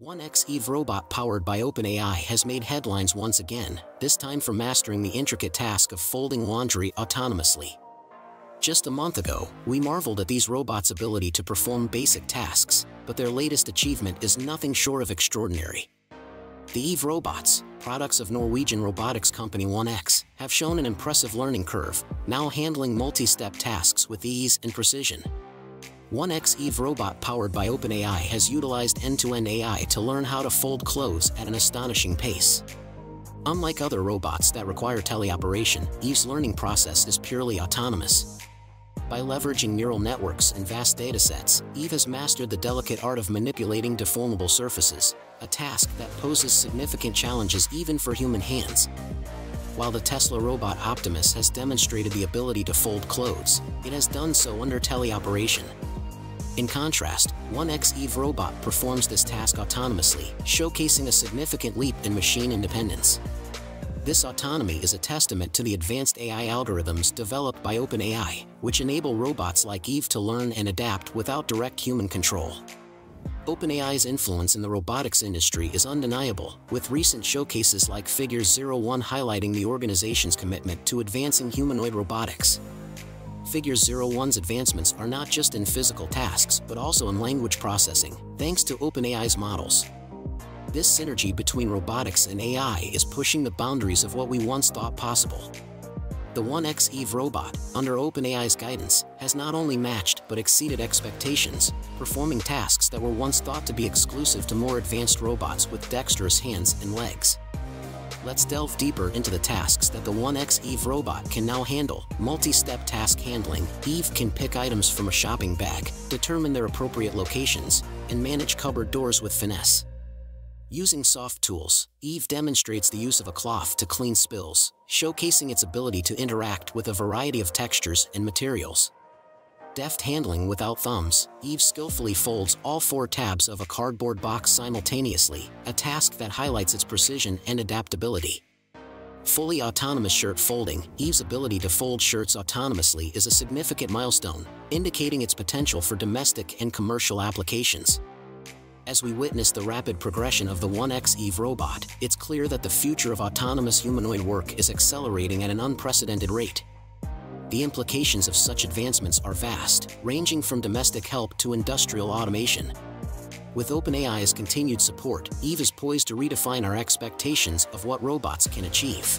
1X Eve robot powered by OpenAI has made headlines once again, this time for mastering the intricate task of folding laundry autonomously. Just a month ago, we marveled at these robots' ability to perform basic tasks, but their latest achievement is nothing short of extraordinary. The Eve robots, products of Norwegian robotics company 1X, have shown an impressive learning curve, now handling multi-step tasks with ease and precision. 1X Eve robot powered by OpenAI has utilized end-to-end AI to learn how to fold clothes at an astonishing pace. Unlike other robots that require teleoperation, Eve's learning process is purely autonomous. By leveraging neural networks and vast datasets, Eve has mastered the delicate art of manipulating deformable surfaces, a task that poses significant challenges even for human hands. While the Tesla robot Optimus has demonstrated the ability to fold clothes, it has done so under teleoperation, in contrast, 1X Eve Robot performs this task autonomously, showcasing a significant leap in machine independence. This autonomy is a testament to the advanced AI algorithms developed by OpenAI, which enable robots like Eve to learn and adapt without direct human control. OpenAI's influence in the robotics industry is undeniable, with recent showcases like Figure 01 highlighting the organization's commitment to advancing humanoid robotics. Figure 01's advancements are not just in physical tasks but also in language processing, thanks to OpenAI's models. This synergy between robotics and AI is pushing the boundaries of what we once thought possible. The 1X Eve robot, under OpenAI's guidance, has not only matched but exceeded expectations, performing tasks that were once thought to be exclusive to more advanced robots with dexterous hands and legs let's delve deeper into the tasks that the 1X Eve robot can now handle. Multi-step task handling, Eve can pick items from a shopping bag, determine their appropriate locations, and manage cupboard doors with finesse. Using soft tools, Eve demonstrates the use of a cloth to clean spills, showcasing its ability to interact with a variety of textures and materials deft handling without thumbs, Eve skillfully folds all four tabs of a cardboard box simultaneously, a task that highlights its precision and adaptability. Fully autonomous shirt folding, Eve's ability to fold shirts autonomously is a significant milestone, indicating its potential for domestic and commercial applications. As we witness the rapid progression of the 1X Eve robot, it's clear that the future of autonomous humanoid work is accelerating at an unprecedented rate. The implications of such advancements are vast, ranging from domestic help to industrial automation. With OpenAI's continued support, EVE is poised to redefine our expectations of what robots can achieve.